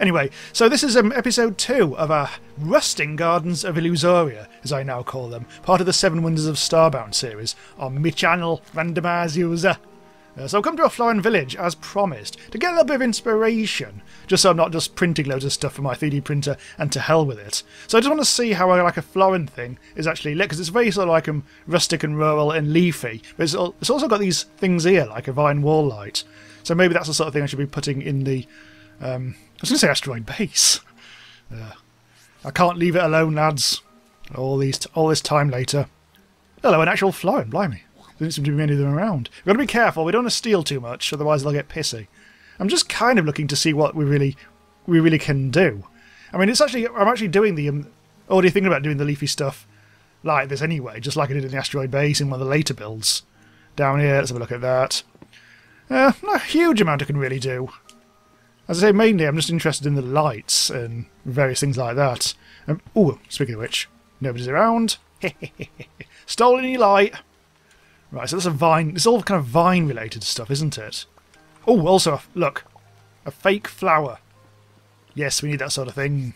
anyway, so this is um, episode two of our Rusting Gardens of Illusoria, as I now call them, part of the Seven Wonders of Starbound series on my channel, Randomise User. Uh, so I've come to a Floran village, as promised, to get a little bit of inspiration, just so I'm not just printing loads of stuff from my 3D printer and to hell with it. So I just want to see how like a Floran thing is actually lit, because it's very sort of like um, rustic and rural and leafy, but it's, it's also got these things here, like a vine wall light. So maybe that's the sort of thing I should be putting in the... Um, I was going to say asteroid base. Uh, I can't leave it alone, lads. All these, all this time later. Hello, an actual Floran, blimey. There don't seem to be many of them around. We've got to be careful. We don't want to steal too much, otherwise they'll get pissy. I'm just kind of looking to see what we really, we really can do. I mean, it's actually I'm actually doing the um, already thinking about doing the leafy stuff like this anyway, just like I did in the asteroid base in one of the later builds. Down here, let's have a look at that. Uh, not a huge amount I can really do. As I say, mainly I'm just interested in the lights and various things like that. Um, oh, speaking of which, nobody's around. Stolen any light. Right, so that's a vine. It's all kind of vine related stuff, isn't it? Oh, also, look. A fake flower. Yes, we need that sort of thing.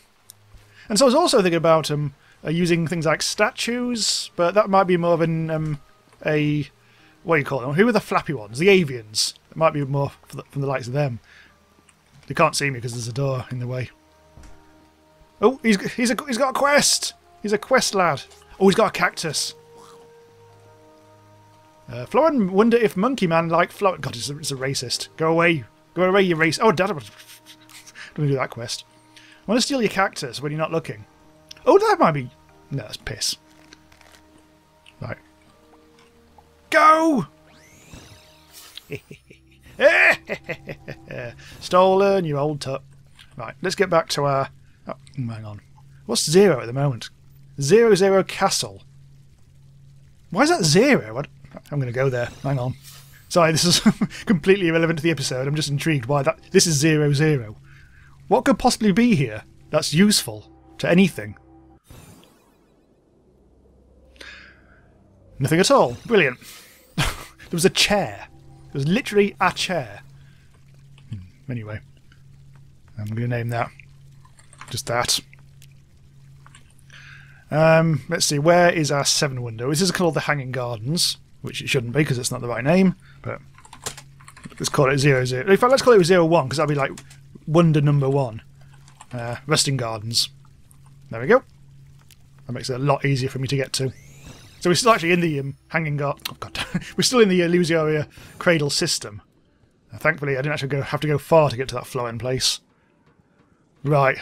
And so I was also thinking about um, uh, using things like statues, but that might be more of an um, a what do you call them? Who are the flappy ones? The avians. It might be more the, from the likes of them. They can't see me because there's a door in the way. Oh, he's he's a, he's got a quest. He's a quest lad. Oh, he's got a cactus. Uh, Floran wonder if Monkey Man like Floran. God, it's a, it's a, racist. Go away. Go away, you race. Oh, Dad. Don't do that quest. I want to steal your cactus when you're not looking. Oh, that might be. No, that's piss. Right. Go! Stolen, you old tut. Right, let's get back to our. Oh, hang on. What's zero at the moment? Zero Zero Castle. Why is that zero? What? I'm going to go there. Hang on. Sorry, this is completely irrelevant to the episode. I'm just intrigued why that. This is zero zero. What could possibly be here that's useful to anything? Nothing at all. Brilliant. there was a chair. There was literally a chair. Hmm, anyway, I'm going to name that. Just that. Um, let's see, where is our seven window? This is called the Hanging Gardens which it shouldn't be because it's not the right name. But let's call it zero zero. In fact, let's call it zero one because that'd be like wonder number one. Uh, Rusting Gardens. There we go. That makes it a lot easier for me to get to. So we're still actually in the um, hanging garden. Oh god, we're still in the Illusoria cradle system. Uh, thankfully, I didn't actually go have to go far to get to that Floran place. Right.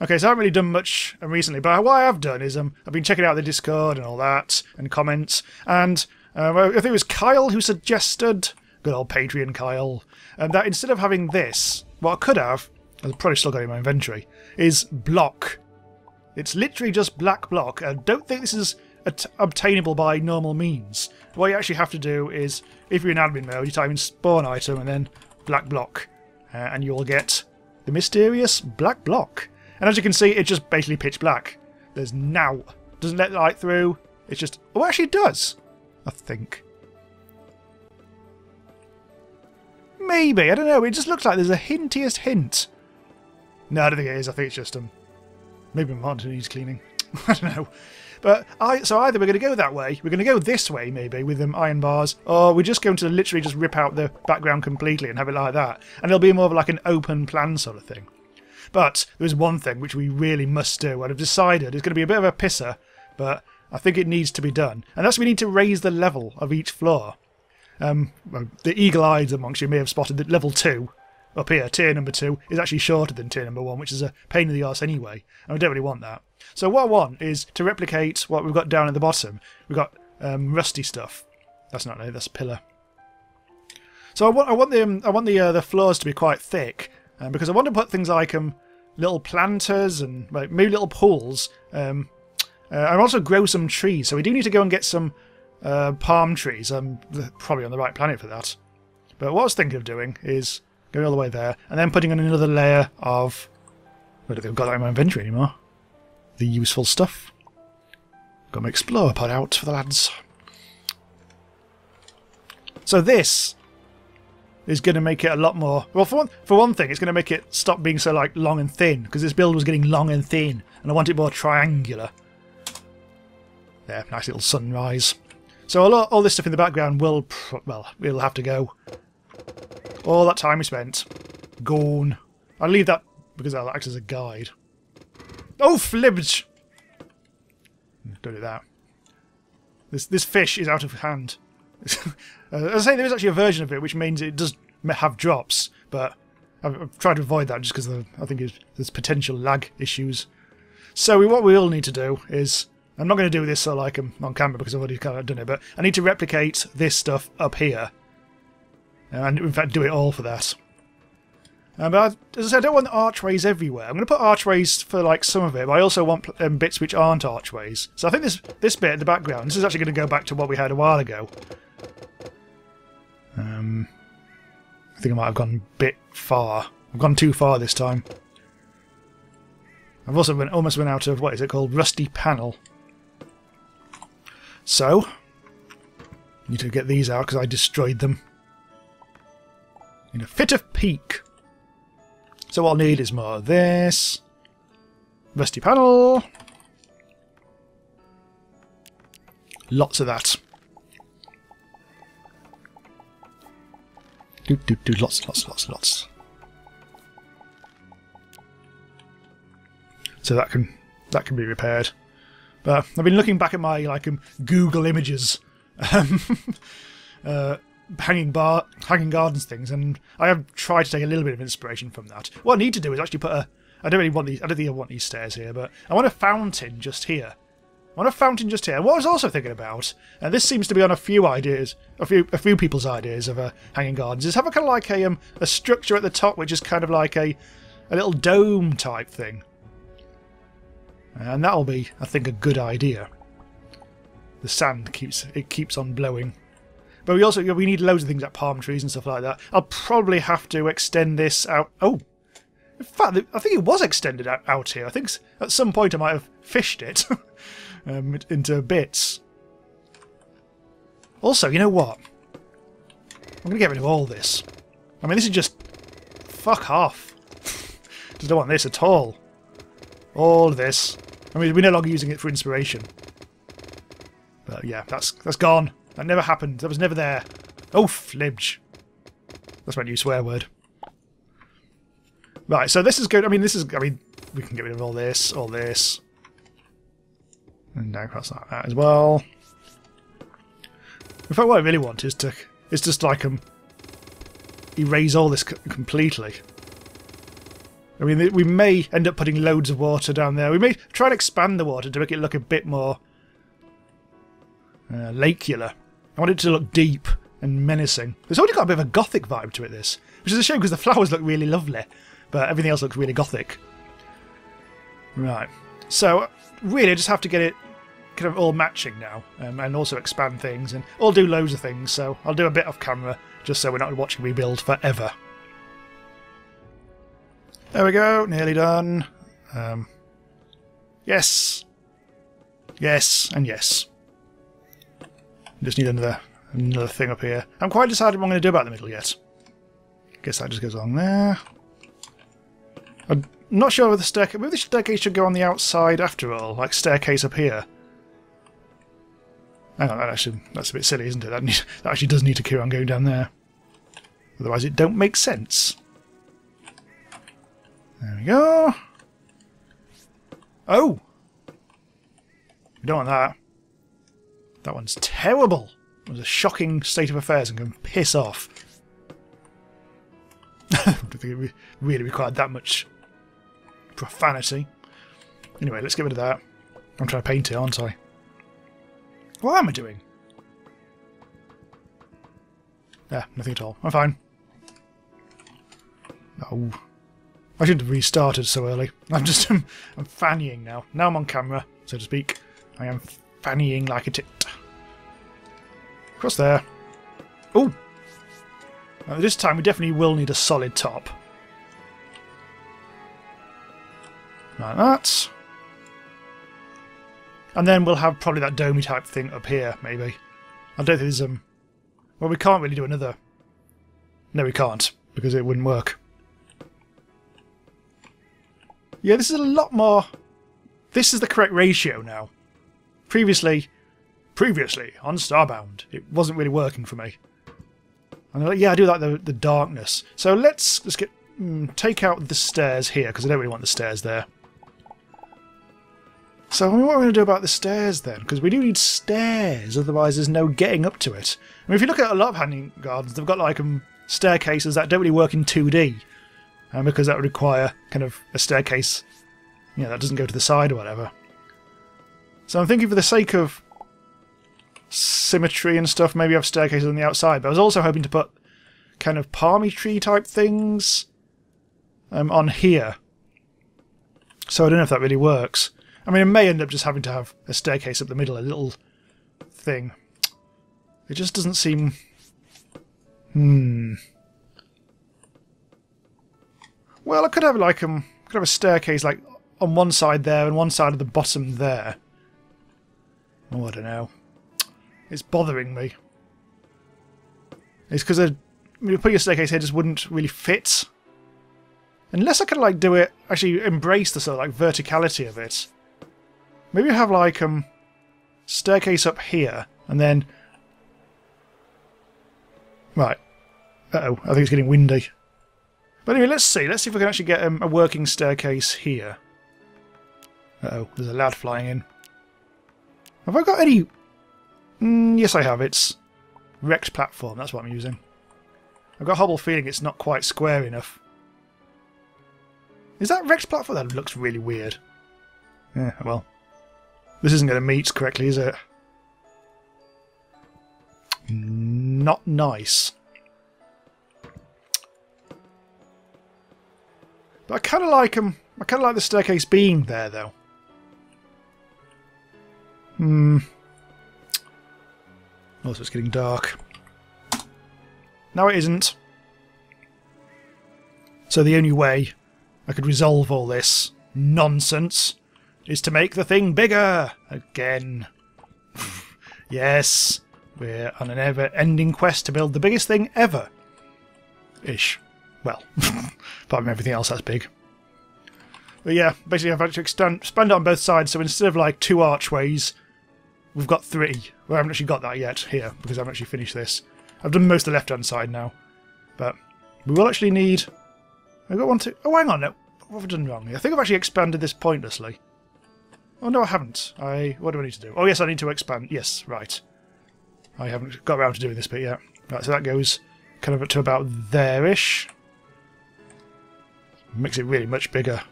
Okay, so I haven't really done much recently, but what I have done is um, I've been checking out the Discord and all that, and comments, and um, I think it was Kyle who suggested, good old Patreon Kyle, um, that instead of having this, what I could have, I've probably still got it in my inventory, is block. It's literally just black block. I don't think this is obtainable by normal means. What you actually have to do is, if you're in admin mode, you type in spawn item and then black block, uh, and you'll get the mysterious black block. And as you can see, it's just basically pitch black. There's now doesn't let light through. It's just oh, actually it does. I think. Maybe, I don't know, it just looks like there's a hintiest hint. No, I don't think it is, I think it's just um maybe monitor needs cleaning. I don't know. But I so either we're going to go that way, we're going to go this way maybe with them iron bars, or we're just going to literally just rip out the background completely and have it like that, and it'll be more of like an open plan sort of thing. But there's one thing which we really must do, and I've decided it's going to be a bit of a pisser, but I think it needs to be done. And that's we need to raise the level of each floor. Um, the eagle-eyed amongst you may have spotted that level 2, up here, tier number 2, is actually shorter than tier number 1, which is a pain in the arse anyway, and we don't really want that. So what I want is to replicate what we've got down at the bottom. We've got um, rusty stuff. That's not no, that's a pillar. So I want I want the um, I want the uh, the floors to be quite thick um, because I want to put things like um little planters and like, maybe little pools um, uh, and also grow some trees. So we do need to go and get some uh, palm trees. I'm probably on the right planet for that. But what I was thinking of doing is going all the way there and then putting in another layer of... I don't think I've got that in my inventory anymore. The useful stuff. Got my explorer pod out for the lads. So this is going to make it a lot more. Well, for one, for one thing, it's going to make it stop being so like long and thin because this build was getting long and thin, and I want it more triangular. There, nice little sunrise. So all, all this stuff in the background will, well, it'll have to go. All that time we spent, gone. I'll leave that because that'll act as a guide. Oh, flibbage! Don't do that. This this fish is out of hand. Uh, as I say, there is actually a version of it which means it does have drops, but I've, I've tried to avoid that just because I think there's potential lag issues. So what we all need to do is, I'm not going to do this so like I'm on camera because I've already kind of done it, but I need to replicate this stuff up here, and in fact do it all for that. Um, but I, as I said, I don't want archways everywhere. I'm going to put archways for like some of it, but I also want um, bits which aren't archways. So I think this this bit in the background, this is actually going to go back to what we had a while ago. Um, I think I might have gone a bit far. I've gone too far this time. I've also been, almost run out of, what is it called, rusty panel. So, need to get these out because I destroyed them. In a fit of pique. So what I'll need is more of this. Rusty panel. Lots of that. Do do do lots, lots, lots, lots. So that can that can be repaired. But I've been looking back at my like um, Google Images um, uh, hanging bar hanging gardens things, and I have tried to take a little bit of inspiration from that. What I need to do is actually put a. I don't really want these. I don't think I want these stairs here, but I want a fountain just here. I want a fountain just here. What I was also thinking about, and this seems to be on a few ideas, a few a few people's ideas of uh, hanging gardens, is have a kind of like a um, a structure at the top, which is kind of like a a little dome type thing, and that'll be, I think, a good idea. The sand keeps it keeps on blowing. But we also we need loads of things like palm trees and stuff like that. I'll probably have to extend this out. Oh, in fact, I think it was extended out, out here. I think at some point I might have fished it um, into bits. Also, you know what? I'm going to get rid of all this. I mean, this is just... Fuck off. just don't want this at all. All this. I mean, we're no longer using it for inspiration. But yeah, that's that's gone. That never happened. That was never there. Oh, flibge. That's my new swear word. Right, so this is good. I mean, this is... I mean, we can get rid of all this, all this. And down across like that as well. In fact, what I really want is to... is just like um, erase all this completely. I mean, we may end up putting loads of water down there. We may try and expand the water to make it look a bit more uh, lacular. I want it to look deep and menacing. It's already got a bit of a gothic vibe to it, this. Which is a shame because the flowers look really lovely, but everything else looks really gothic. Right. So, really, I just have to get it kind of all matching now, um, and also expand things, and I'll do loads of things, so I'll do a bit off camera, just so we're not watching me build forever. There we go, nearly done. Um, yes. Yes, and yes. Just need another another thing up here. I'm quite decided what I'm going to do about the middle yet. Guess that just goes along there. I'm not sure whether the staircase... Maybe the staircase should go on the outside after all, like staircase up here. Hang on, that actually, that's a bit silly, isn't it? That, need, that actually does need to carry on going down there. Otherwise it don't make sense. There we go. Oh! We don't want that. That one's terrible. It was a shocking state of affairs and can piss off. I don't think it really required that much profanity. Anyway, let's get rid of that. I'm trying to paint it, aren't I? What am I doing? Yeah, nothing at all. I'm fine. Oh. I should have restarted so early. I'm just I'm, fannying now. Now I'm on camera, so to speak. I am fannying like a tit. Across there. Oh! this time we definitely will need a solid top. Like that. And then we'll have probably that domey type thing up here, maybe. I don't think there's um well we can't really do another No, we can't, because it wouldn't work. Yeah, this is a lot more... This is the correct ratio now. Previously, previously on Starbound, it wasn't really working for me. And like, yeah, I do like the, the darkness. So let's, let's get mm, take out the stairs here, because I don't really want the stairs there. So what are we going to do about the stairs then? Because we do need stairs, otherwise there's no getting up to it. I mean, if you look at a lot of hanging gardens, they've got like um, staircases that don't really work in 2D. And because that would require kind of a staircase, you know, that doesn't go to the side or whatever. So I'm thinking for the sake of symmetry and stuff, maybe have staircases on the outside. But I was also hoping to put kind of palmy tree type things um, on here. So I don't know if that really works. I mean, it may end up just having to have a staircase up the middle, a little thing. It just doesn't seem... Hmm. Well, I could have like um, could have a staircase like on one side there and one side of the bottom there. Oh, I don't know. It's bothering me. It's because a you put your staircase here just wouldn't really fit. Unless I could like do it, actually embrace the sort of like verticality of it. Maybe have like um staircase up here and then Right. Uh oh, I think it's getting windy. But anyway, let's see. Let's see if we can actually get um, a working staircase here. Uh oh, there's a lad flying in. Have I got any... Mm, yes, I have. It's wrecked platform. That's what I'm using. I've got a horrible feeling it's not quite square enough. Is that wrecked platform? That looks really weird. Yeah, well. This isn't going to meet correctly, is it? Not nice. But I kind of like them. I kind of like the staircase being there, though. Hmm. Oh, also, it's getting dark. No, it isn't. So the only way I could resolve all this nonsense is to make the thing bigger again. yes, we're on an ever-ending quest to build the biggest thing ever. Ish. Well, apart from everything else that's big. But yeah, basically I've actually expand, it on both sides, so instead of like two archways, we've got three. Well, I haven't actually got that yet here, because I haven't actually finished this. I've done most of the left-hand side now. But we will actually need... I've got one to... Oh, hang on, no. What have I done wrong? I think I've actually expanded this pointlessly. Oh, no, I haven't. I... What do I need to do? Oh, yes, I need to expand. Yes, right. I haven't got around to doing this bit yet. Right, so that goes kind of up to about there-ish. Makes it really much bigger.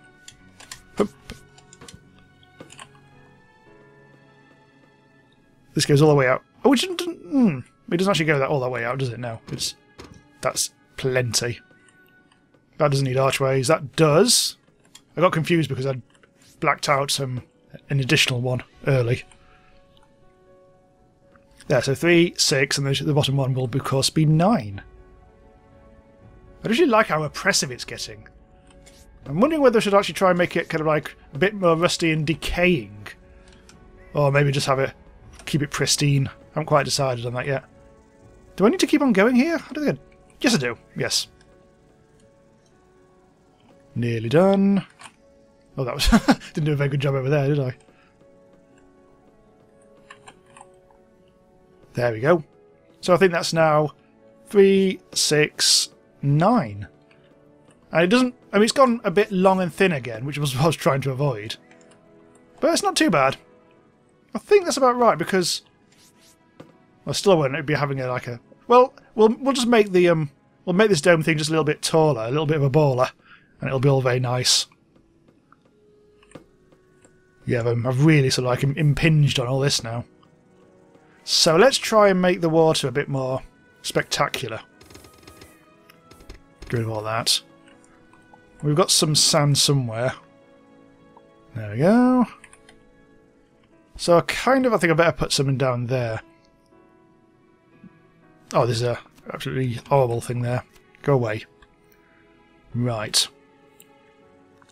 This goes all the way out. Oh, it doesn't, mm, it doesn't actually go that all the way out, does it? No, it's that's plenty. That doesn't need archways. That does. I got confused because I'd blacked out some an additional one early. Yeah, so three, six, and the, the bottom one will, of course, be nine. I really like how oppressive it's getting. I'm wondering whether I should actually try and make it kind of like a bit more rusty and decaying. Or maybe just have it, keep it pristine. I haven't quite decided on that yet. Do I need to keep on going here? I don't think I... Yes, I do. Yes. Nearly done. Oh, that was... didn't do a very good job over there, did I? There we go. So I think that's now three, six, nine. And it doesn't... I mean, it's gone a bit long and thin again, which was what I was trying to avoid. But it's not too bad. I think that's about right, because... I still won't be having a, like a... Well, we'll we'll just make the um we'll make this dome thing just a little bit taller, a little bit of a baller, and it'll be all very nice. Yeah, I've really sort of like impinged on all this now. So let's try and make the water a bit more spectacular. Get rid of all that. We've got some sand somewhere. There we go. So I kind of, I think I better put something down there. Oh, there's a absolutely horrible thing there. Go away. Right.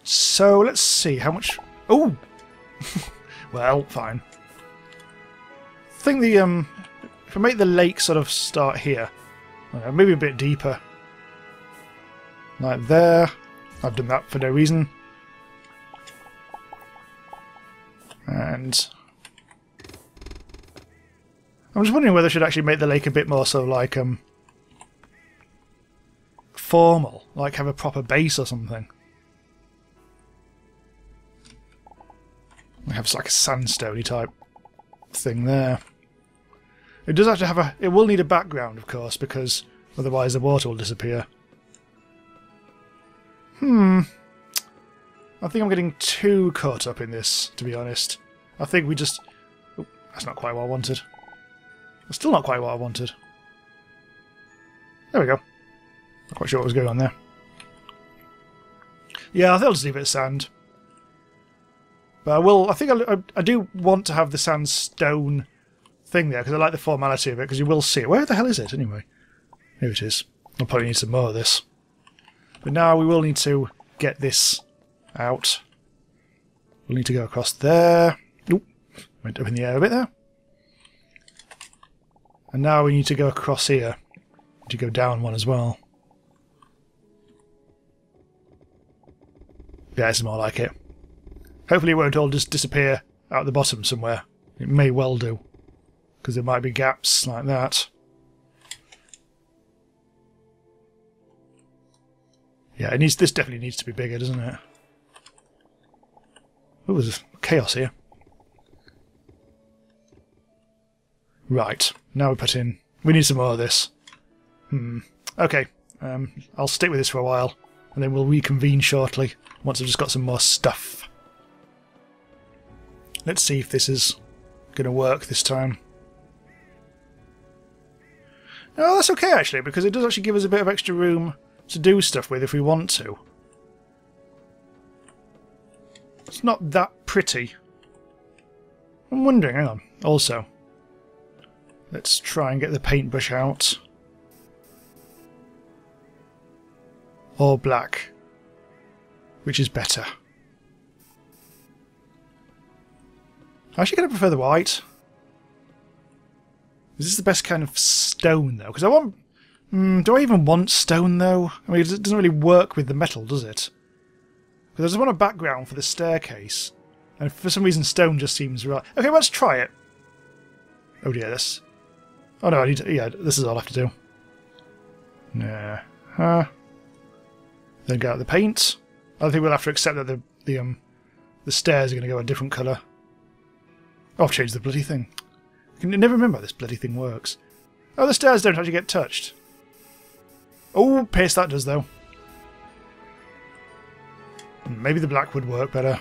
So let's see how much. Oh, well, fine I think the um, if I make the lake sort of start here, uh, maybe a bit deeper, like there. I've done that for no reason. And I'm just wondering whether I should actually make the lake a bit more so like um formal, like have a proper base or something. We have like a sandstony type thing there. It does have to have a. It will need a background, of course, because otherwise the water will disappear. Hmm. I think I'm getting too caught up in this, to be honest. I think we just... Oh, that's not quite what I wanted. Still not quite what I wanted. There we go. Not quite sure what was going on there. Yeah, I think I'll just leave it at sand. But I will... I think I, I, I do want to have the sandstone thing there, because I like the formality of it, because you will see it. Where the hell is it, anyway? Here it is. I'll probably need some more of this. But now we will need to get this out. We'll need to go across there. Oop, went up in the air a bit there. And now we need to go across here. To go down one as well. Yeah, is more like it. Hopefully it won't all just disappear out the bottom somewhere. It may well do. Because there might be gaps like that. Yeah, it needs. This definitely needs to be bigger, doesn't it? Oh, there's chaos here. Right, now we put in... We need some more of this. Hmm. Okay, um, I'll stick with this for a while, and then we'll reconvene shortly, once I've just got some more stuff. Let's see if this is going to work this time. No, that's okay actually, because it does actually give us a bit of extra room to do stuff with if we want to. It's not that pretty. I'm wondering, hang on, also. Let's try and get the paintbrush out. Or black. Which is better? I'm actually going to prefer the white. Is this the best kind of stone, though? Because I want Mm, do I even want stone, though? I mean, it doesn't really work with the metal, does it? Because I just want a background for the staircase. And for some reason, stone just seems right. Okay, let's try it. Oh dear, this... Oh no, I need to... Yeah, this is all I have to do. Yeah. Huh. Then get out the paint. I think we'll have to accept that the the um the stairs are going to go a different colour. Oh, I've changed the bloody thing. I can never remember how this bloody thing works. Oh, the stairs don't actually get touched. Oh, paste that does, though. Maybe the black would work better.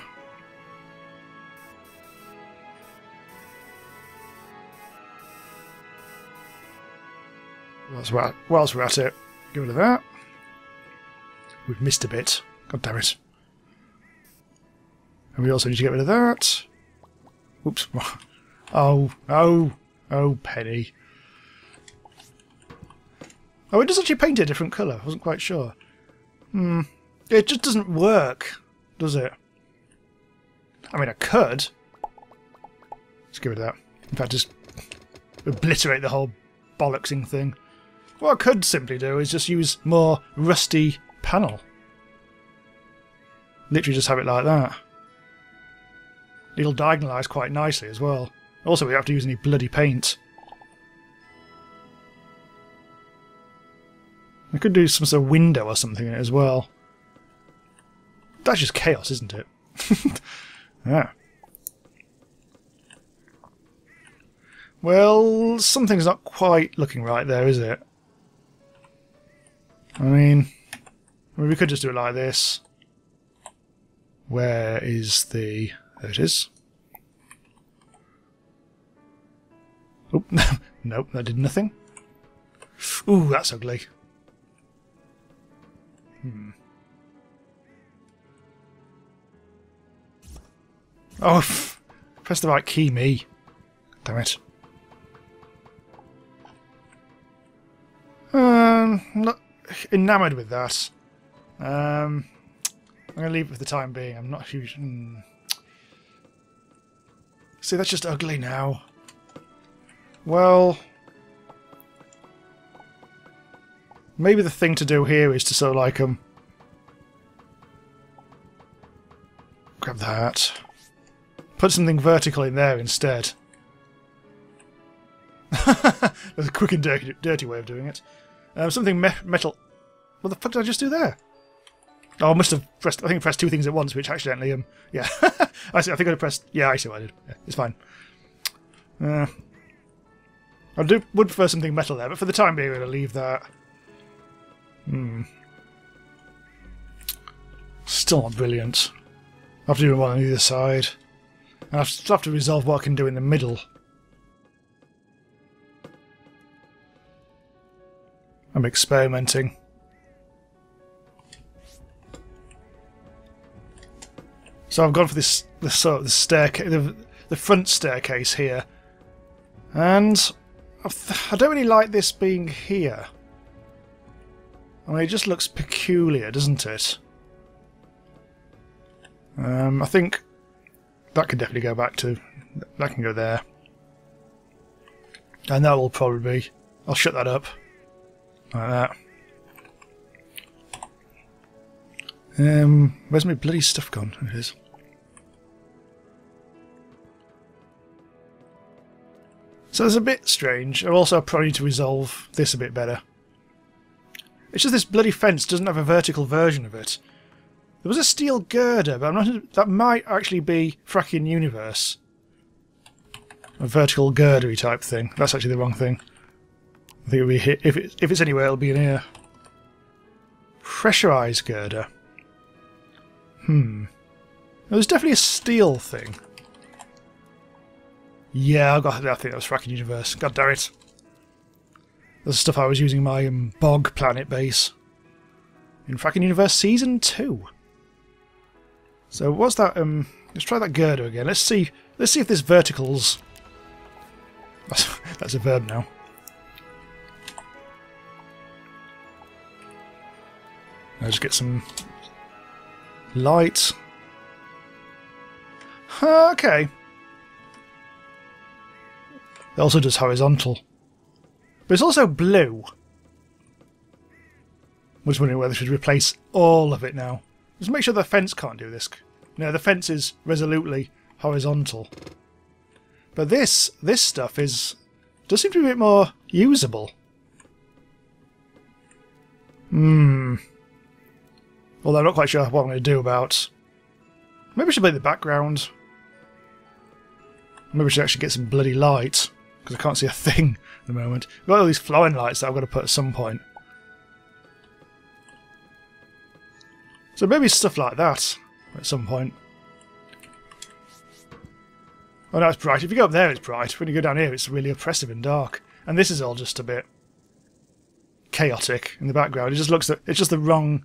Whilst we're, at, whilst we're at it, get rid of that. We've missed a bit. God damn it. And we also need to get rid of that. Oops. Oh, oh, oh, Penny. Oh, it does actually paint a different colour. I wasn't quite sure. Hmm. It just doesn't work, does it? I mean, I could. Let's get rid of that. In fact, just obliterate the whole bollocksing thing. What I could simply do is just use more rusty panel. Literally just have it like that. It'll diagonalise quite nicely as well. Also, we don't have to use any bloody paint. I could do some sort of window or something in it as well. That's just chaos, isn't it? yeah. Well, something's not quite looking right there, is it? I mean, I mean, we could just do it like this. Where is the... There it is. Oh, nope, that did nothing. Ooh, that's ugly. Hmm. Oh, press the right key, me. Damn it. Um, not enamoured with that. Um, I'm going to leave it for the time being. I'm not huge... Hmm. See, that's just ugly now. Well... Maybe the thing to do here is to sort of like, them. Grab that. Put something vertical in there instead. That's a quick and dirty, dirty way of doing it. Um, something me metal what the fuck did I just do there? Oh, I must have pressed. I think I pressed two things at once, which accidentally. Um, yeah. I see. I think I pressed. Yeah, I see what I did. Yeah, it's fine. Uh, I do would prefer something metal there, but for the time being, I'm going to leave that. Hmm. Still not brilliant. I have to do one on either side. And I still have to resolve what I can do in the middle. I'm experimenting. So I've gone for this, this sort of the staircase, the, the front staircase here, and I don't really like this being here. I mean, it just looks peculiar, doesn't it? Um, I think that could definitely go back to... That can go there. And that will probably be... I'll shut that up. Like that. Um, where's my bloody stuff gone? It is. So it's a bit strange. I also probably need to resolve this a bit better. It's just this bloody fence doesn't have a vertical version of it. There was a steel girder, but I'm not. That might actually be Frackin' Universe. A vertical girdery type thing. That's actually the wrong thing. I think it'll be hit. If, it, if it's anywhere, it'll be in here. Pressurized girder. Hmm. There's definitely a steel thing. Yeah, I got. I think that was Frackin' Universe. God damn it. That's stuff I was using my um, bog planet base in Frackin' Universe season two. So what's that? Um, let's try that girder again. Let's see. Let's see if this verticals. That's, that's a verb now. Let's get some light. Okay. It also does horizontal. But it's also blue. I'm just wondering whether I should replace all of it now. Just make sure the fence can't do this. No, the fence is resolutely horizontal. But this, this stuff is does seem to be a bit more usable. Hmm. Although I'm not quite sure what I'm going to do about... Maybe I should play the background. Maybe I should actually get some bloody light, because I can't see a thing at the moment. I've got all these Floran lights that I've got to put at some point. So maybe stuff like that at some point. Oh, no, it's bright. If you go up there, it's bright. When you go down here, it's really oppressive and dark. And this is all just a bit chaotic in the background. It just looks, it's just the wrong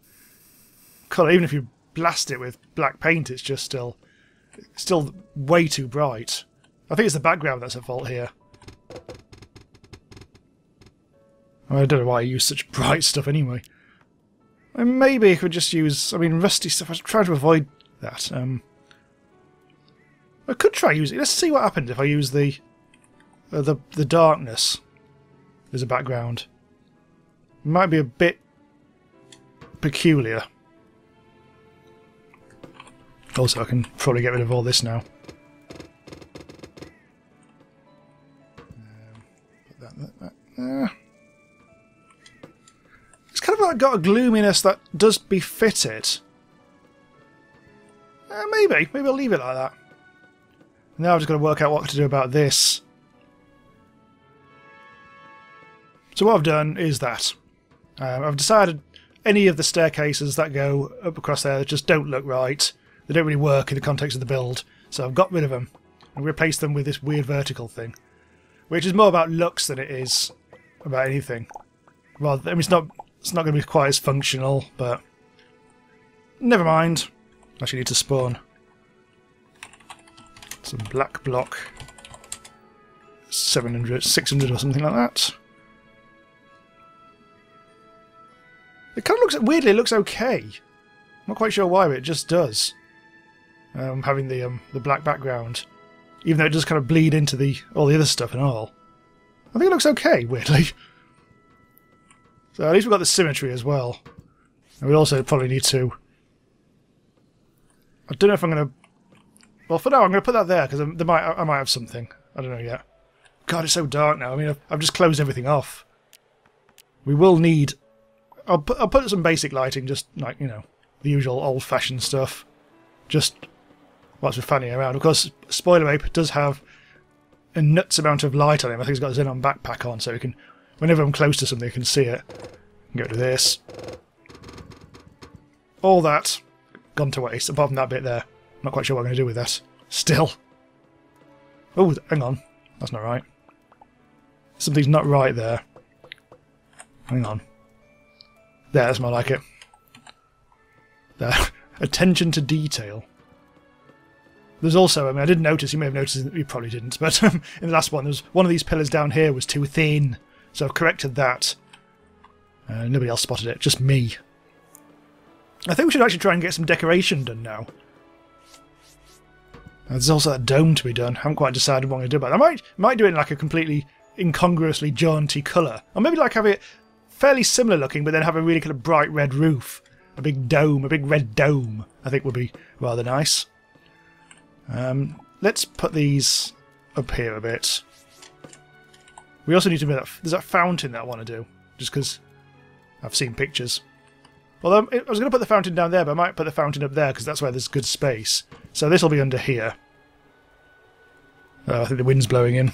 colour. Even if you blast it with black paint, it's just still, still way too bright. I think it's the background that's at fault here. I don't know why I use such bright stuff anyway. And maybe I could just use, I mean, rusty stuff. I trying to avoid that. Um, I could try using. Let's see what happens if I use the uh, the the darkness as a background. It might be a bit peculiar. Also, I can probably get rid of all this now. Um, that, that, that, kind of got a gloominess that does befit it. Uh, maybe. Maybe I'll leave it like that. Now I've just got to work out what to do about this. So what I've done is that. Um, I've decided any of the staircases that go up across there just don't look right. They don't really work in the context of the build. So I've got rid of them and replaced them with this weird vertical thing. Which is more about looks than it is about anything. Well, I mean, it's not it's not going to be quite as functional, but never mind. I actually need to spawn some black block 700, 600 or something like that. It kind of looks, weirdly, it looks okay. I'm not quite sure why, but it just does. Um, having the um, the black background. Even though it does kind of bleed into the all the other stuff and all. I think it looks okay, weirdly. So at least we've got the symmetry as well. And we also probably need to... I don't know if I'm going to Well, for now, I'm going to put that there because there might I might have something. I don't know yet. God, it's so dark now. I mean, I've, I've just closed everything off. We will need. I'll put I'll put some basic lighting, just like you know, the usual old-fashioned stuff. Just whilst we're fanning around. Of course, Spoiler Ape does have a nuts amount of light on him. I think he's got a Xenon backpack on, so he can, whenever I'm close to something, I can see it. Go to this. All that gone to waste, apart from that bit there. Not quite sure what I'm going to do with that. Still. Oh, hang on. That's not right. Something's not right there. Hang on. There, that's more like it. There. Attention to detail. There's also, I mean, I didn't notice, you may have noticed, you probably didn't, but um, in the last one, there was one of these pillars down here was too thin. So I've corrected that. Uh, nobody else spotted it, just me. I think we should actually try and get some decoration done now. There's also that dome to be done. I haven't quite decided what I'm going to do about it. I might, might do it in like a completely incongruously jaunty colour. Or maybe like have it fairly similar looking, but then have a really kind of bright red roof. A big dome, a big red dome, I think would be rather nice. Um, let's put these up here a bit. We also need to make that. There's that fountain that I want to do, just because I've seen pictures. Although I was going to put the fountain down there, but I might put the fountain up there because that's where there's good space. So this will be under here. Oh, I think the wind's blowing in.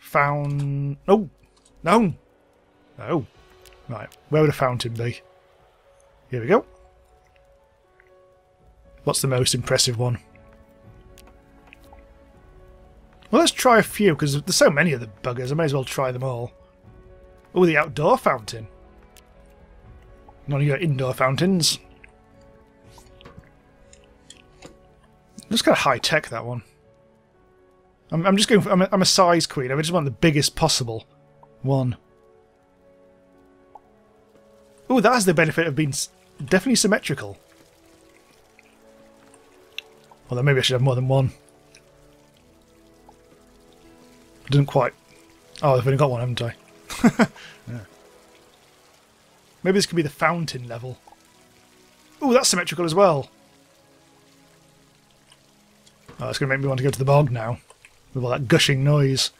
Found. Oh! No! No! Right, where would a fountain be? Here we go. What's the most impressive one? Well, let's try a few, because there's so many of the buggers, I may as well try them all. Oh, the outdoor fountain. None of your indoor fountains. Looks kind of high-tech, that one. I'm, I'm just going for... I'm a, I'm a size queen. I just want the biggest possible one. Oh, that has the benefit of being definitely symmetrical. Well, then maybe I should have more than one. Didn't quite... Oh, I've only got one, haven't I? yeah. Maybe this could be the fountain level. Oh, that's symmetrical as well. Oh, it's going to make me want to go to the bog now. With all that gushing noise.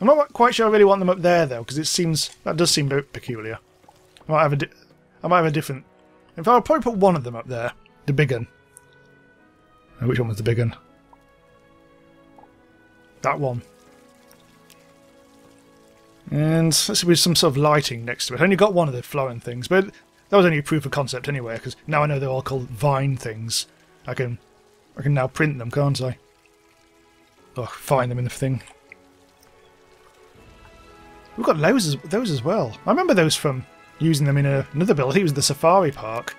I'm not quite sure I really want them up there, though, because it seems... That does seem a bit peculiar. I might have a, I might have a different... In fact, I'll probably put one of them up there. The big one. Uh, which one was the big one? That one. And let's see with some sort of lighting next to it. I only got one of the Floran things, but that was only proof of concept anyway, because now I know they're all called vine things. I can I can now print them, can't I? Oh, find them in the thing. We've got of those as well. I remember those from using them in a, another build. I think it was the Safari Park.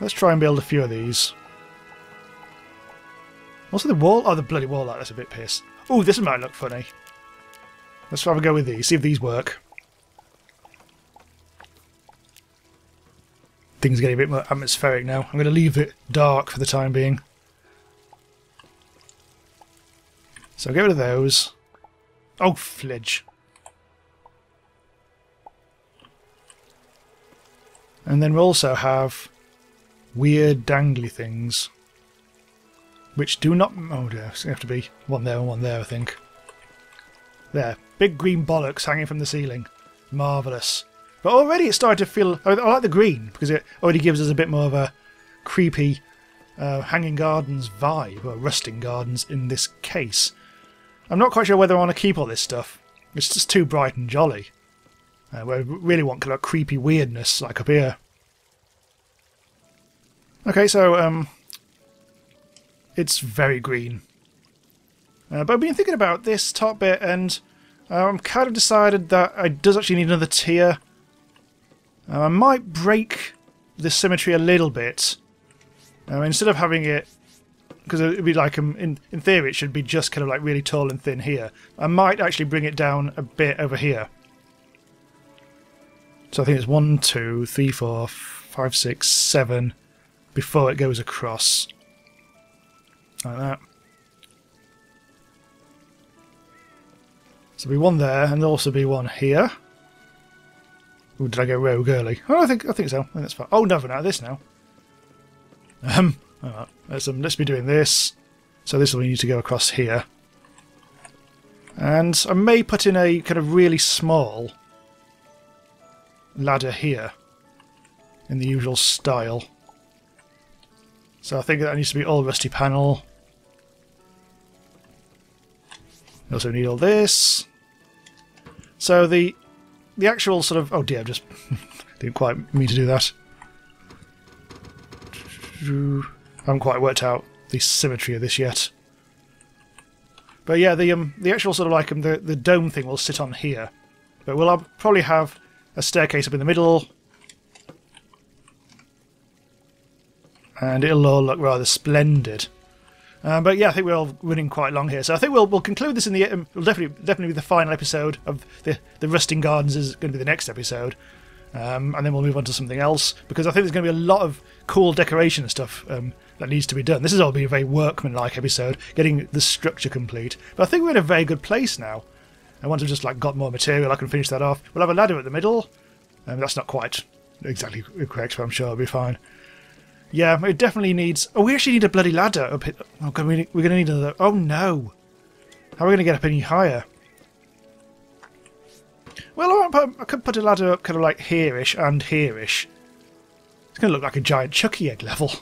Let's try and build a few of these. Also the wall... Oh, the bloody wall. That's a bit pissed. Oh, this might look funny. Let's have a go with these. See if these work. Things are getting a bit more atmospheric now. I'm going to leave it dark for the time being. So get rid of those. Oh, fledge. And then we'll also have weird dangly things. Which do not... Oh dear, it's going to have to be one there and one there, I think. There. Big green bollocks hanging from the ceiling. Marvellous. But already it started to feel... I like the green, because it already gives us a bit more of a creepy uh, Hanging Gardens vibe, or Rusting Gardens in this case. I'm not quite sure whether I want to keep all this stuff. It's just too bright and jolly. Uh, I really want kind of creepy weirdness, like up here. Okay, so um, it's very green. Uh, but I've been thinking about this top bit, and I'm kind of decided that I does actually need another tier. Uh, I might break the symmetry a little bit. Uh, instead of having it, because it'd be like um, in in theory it should be just kind of like really tall and thin here. I might actually bring it down a bit over here. So I think it's one, two, three, four, five, six, seven, before it goes across. Like that. So be one there, and there'll also be one here. Ooh, did I go rogue early? Oh, I think I think so. I think that's fine. Oh, no, for now. This now. Um, let's, um, let's be doing this. So this will need to go across here. And I may put in a kind of really small ladder here in the usual style. So I think that needs to be all rusty panel. Also need all this. So the the actual sort of oh dear, I just didn't quite mean to do that. I haven't quite worked out the symmetry of this yet. But yeah, the um the actual sort of like um, the the dome thing will sit on here, but we'll probably have a staircase up in the middle, and it'll all look rather splendid. Um, but yeah, I think we're all running quite long here, so I think we'll we'll conclude this in the um, will definitely definitely be the final episode of the the Rusting Gardens is going to be the next episode, um, and then we'll move on to something else because I think there's going to be a lot of cool decoration and stuff um, that needs to be done. This is all be a very workmanlike episode, getting the structure complete. But I think we're in a very good place now. And once I've just like got more material, I can finish that off. We'll have a ladder at the middle. Um, that's not quite exactly correct, but I'm sure it'll be fine. Yeah, it definitely needs... Oh, we actually need a bloody ladder up here. Oh, God, we're going to need another... Oh, no. How are we going to get up any higher? Well, I could put a ladder up kind of like here-ish and here-ish. It's going to look like a giant Chuckie Egg level.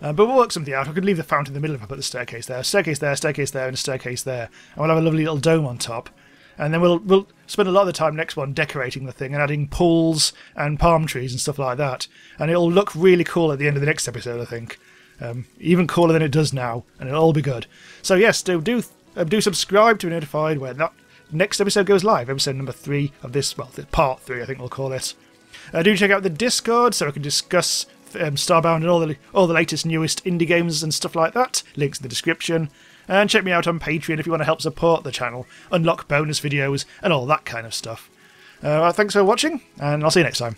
Uh, but we'll work something out. I could leave the fountain in the middle if I put the staircase there. Staircase there, staircase there, and a staircase there. And we'll have a lovely little dome on top. And then we'll we'll spend a lot of the time next one decorating the thing and adding pools and palm trees and stuff like that. And it'll look really cool at the end of the next episode, I think. Um, even cooler than it does now, and it'll all be good. So yes, do do uh, do subscribe to be notified when that next episode goes live. Episode number three of this, well, part three, I think we'll call it. Uh, do check out the Discord so I can discuss um, Starbound and all the all the latest, newest indie games and stuff like that. Links in the description. And check me out on Patreon if you want to help support the channel, unlock bonus videos, and all that kind of stuff. Uh, thanks for watching, and I'll see you next time.